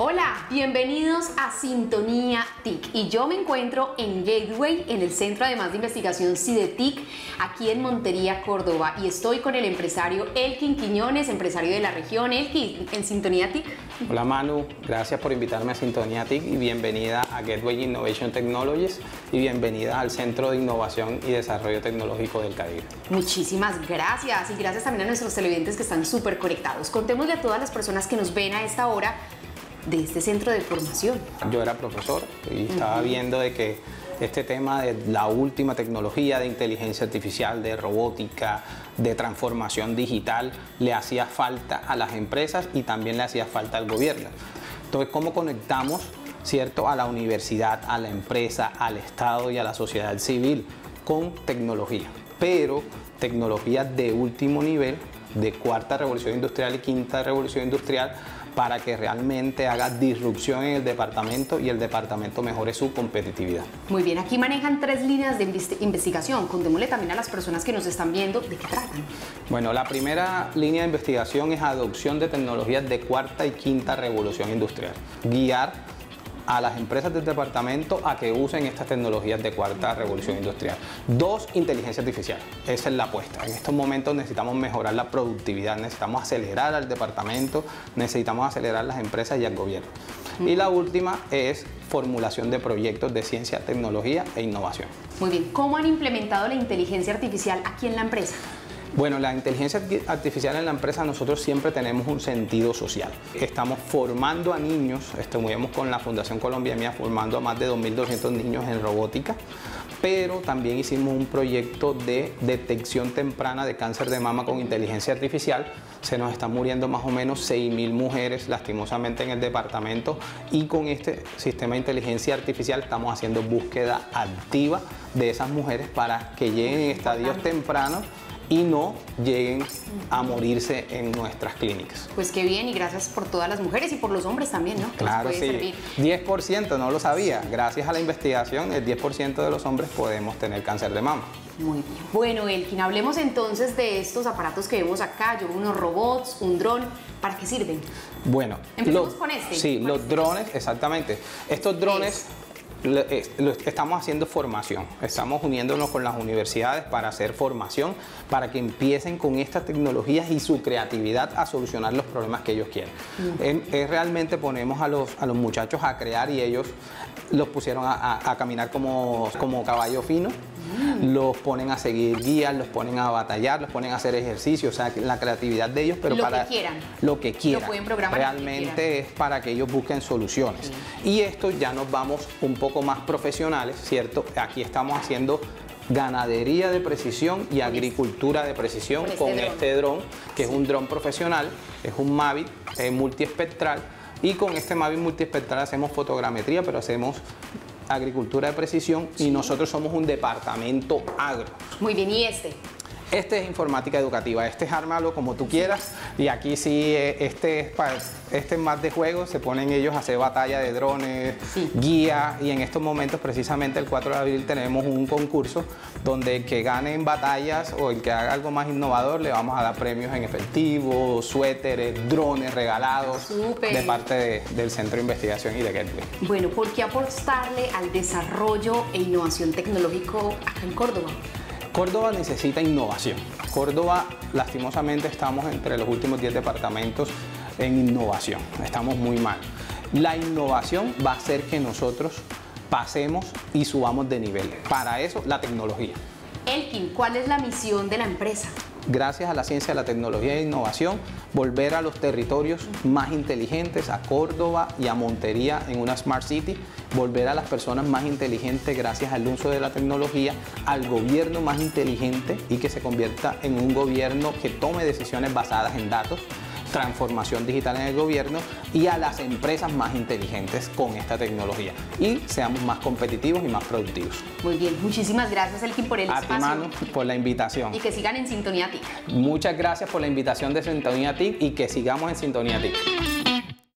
Hola, bienvenidos a Sintonía TIC y yo me encuentro en Gateway, en el Centro además de Investigación CIDETIC, aquí en Montería, Córdoba y estoy con el empresario Elkin Quiñones, empresario de la región. Elkin, en Sintonía TIC. Hola Manu, gracias por invitarme a Sintonía TIC y bienvenida a Gateway Innovation Technologies y bienvenida al Centro de Innovación y Desarrollo Tecnológico del Caribe. Muchísimas gracias y gracias también a nuestros televidentes que están súper conectados. Contémosle a todas las personas que nos ven a esta hora de este centro de formación. Yo era profesor y estaba viendo de que este tema de la última tecnología de inteligencia artificial, de robótica, de transformación digital, le hacía falta a las empresas y también le hacía falta al gobierno. Entonces, ¿cómo conectamos, cierto, a la universidad, a la empresa, al Estado y a la sociedad civil con tecnología? Pero tecnología de último nivel, de cuarta revolución industrial y quinta revolución industrial, para que realmente haga disrupción en el departamento y el departamento mejore su competitividad. Muy bien, aquí manejan tres líneas de investigación. Contémosle también a las personas que nos están viendo de qué tratan. Bueno, la primera línea de investigación es adopción de tecnologías de cuarta y quinta revolución industrial. Guiar a las empresas del departamento a que usen estas tecnologías de cuarta revolución industrial. Dos, inteligencia artificial. Esa es la apuesta. En estos momentos necesitamos mejorar la productividad, necesitamos acelerar al departamento, necesitamos acelerar las empresas y al gobierno. Y la última es formulación de proyectos de ciencia, tecnología e innovación. Muy bien, ¿cómo han implementado la inteligencia artificial aquí en la empresa? Bueno, la inteligencia artificial en la empresa nosotros siempre tenemos un sentido social. Estamos formando a niños, estuvimos con la Fundación Colombia Mía formando a más de 2.200 niños en robótica, pero también hicimos un proyecto de detección temprana de cáncer de mama con inteligencia artificial. Se nos están muriendo más o menos 6.000 mujeres lastimosamente en el departamento y con este sistema de inteligencia artificial estamos haciendo búsqueda activa de esas mujeres para que lleguen en estadios tempranos y no lleguen a morirse en nuestras clínicas. Pues qué bien y gracias por todas las mujeres y por los hombres también, ¿no? Claro, sí. 10%, no lo sabía. Gracias a la investigación, el 10% de los hombres podemos tener cáncer de mama. Muy bien. Bueno, Elkin, hablemos entonces de estos aparatos que vemos acá. Yo unos robots, un dron. ¿Para qué sirven? Bueno, empezamos con este. Sí, los este. drones, exactamente. Estos drones estamos haciendo formación, estamos uniéndonos con las universidades para hacer formación, para que empiecen con estas tecnologías y su creatividad a solucionar los problemas que ellos quieren. Es, realmente ponemos a los, a los muchachos a crear y ellos los pusieron a, caminar como, como caballo fino, mm. Los ponen a seguir guías, los ponen a batallar, los ponen a hacer ejercicio, o sea, la creatividad de ellos, pero lo para que quieran. lo que quieran. Lo pueden programar Realmente es para que ellos busquen soluciones. Y esto ya nos vamos un poco más profesionales, ¿cierto? Aquí estamos haciendo ganadería de precisión y agricultura de precisión con este, este dron, que es un dron profesional, es un Mavic eh, multiespectral y con este Mavic multiespectral hacemos fotogrametría, pero hacemos agricultura de precisión y nosotros somos un departamento agro. Muy bien, ¿y este? Este es informática educativa, este es ármalo como tú quieras y aquí sí, eh, este es, para, este es más de juego, se ponen ellos a hacer batalla de drones, guía y en estos momentos precisamente el 4 de abril tenemos un concurso donde el que gane en batallas o el que haga algo más innovador le vamos a dar premios en efectivo, suéteres, drones regalados de parte del Centro de Investigación y de Gateway. Bueno, ¿por qué apostarle al desarrollo e innovación tecnológico acá en Córdoba? Córdoba necesita innovación. Córdoba, lastimosamente, estamos entre los últimos 10 departamentos en innovación. Estamos muy mal. La innovación va a hacer que nosotros pasemos y subamos de nivel. Para eso, la tecnología. Elkin, ¿cuál es la misión de la empresa? gracias a la ciencia, la tecnología e innovación, volver a los territorios más inteligentes, a Córdoba y a Montería en una Smart City, volver a las personas más inteligentes gracias al uso de la tecnología, al gobierno más inteligente y que se convierta en un gobierno que tome decisiones basadas en datos transformación digital en el gobierno y a las empresas más inteligentes con esta tecnología y seamos más competitivos y más productivos. Muy bien, muchísimas gracias Elkin por el a espacio. Ti, por la invitación. Y que sigan en Sintonía TIC. Muchas gracias por la invitación de Sintonía TIC y que sigamos en Sintonía TIC.